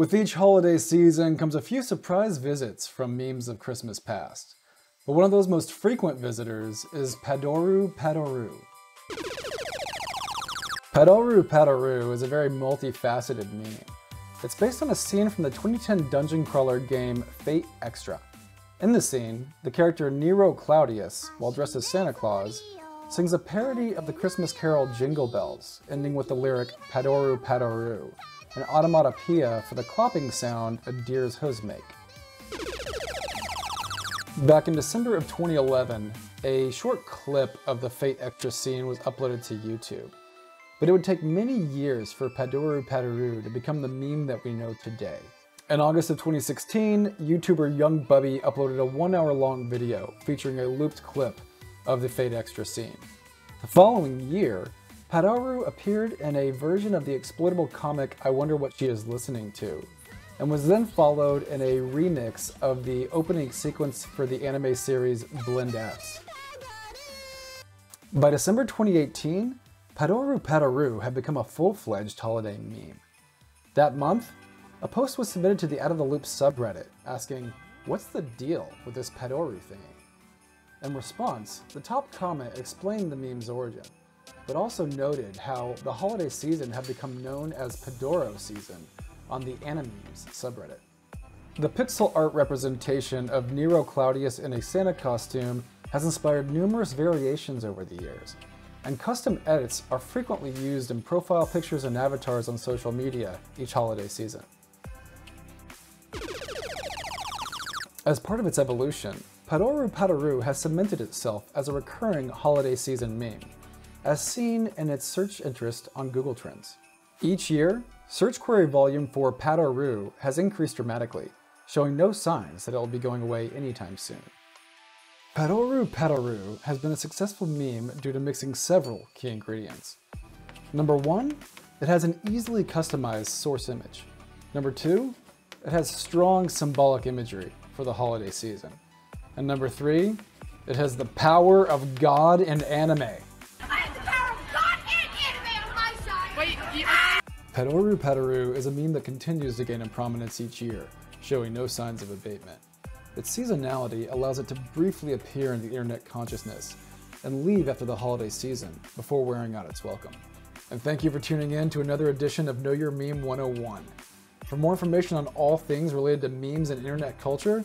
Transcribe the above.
With each holiday season comes a few surprise visits from memes of Christmas past. But one of those most frequent visitors is Padoru Padoru. Padoru Padoru is a very multifaceted meme. It's based on a scene from the 2010 dungeon crawler game Fate Extra. In the scene, the character Nero Claudius, while dressed as Santa Claus, sings a parody of the Christmas carol Jingle Bells, ending with the lyric Padoru Padoru, an automatopoeia for the clopping sound a deer's hooves make. Back in December of 2011, a short clip of the Fate Extra scene was uploaded to YouTube. But it would take many years for Padoru Padoru to become the meme that we know today. In August of 2016, YouTuber Young Bubby uploaded a one hour long video featuring a looped clip of the Fate Extra scene. The following year, Padoru appeared in a version of the exploitable comic I Wonder What She Is Listening To, and was then followed in a remix of the opening sequence for the anime series Blend S. By December 2018, Padoru Padoru had become a full-fledged holiday meme. That month, a post was submitted to the Out of the Loop subreddit asking, what's the deal with this Padoru thingy? In response, the top comment explained the meme's origin, but also noted how the holiday season had become known as Padoru season on the Animemes subreddit. The pixel art representation of Nero Claudius in a Santa costume has inspired numerous variations over the years, and custom edits are frequently used in profile pictures and avatars on social media each holiday season. As part of its evolution, Padoru Padoru has cemented itself as a recurring holiday season meme, as seen in its search interest on Google Trends. Each year, search query volume for Padoru has increased dramatically, showing no signs that it will be going away anytime soon. Padoru Padoru has been a successful meme due to mixing several key ingredients. Number one, it has an easily customized source image. Number two, it has strong symbolic imagery for the holiday season. And number three, it has the power of God in anime. I have the power of God and anime on my side. Wait, ah! you, Padoru Padoru is a meme that continues to gain in prominence each year, showing no signs of abatement. Its seasonality allows it to briefly appear in the internet consciousness and leave after the holiday season before wearing out its welcome. And thank you for tuning in to another edition of Know Your Meme 101. For more information on all things related to memes and internet culture,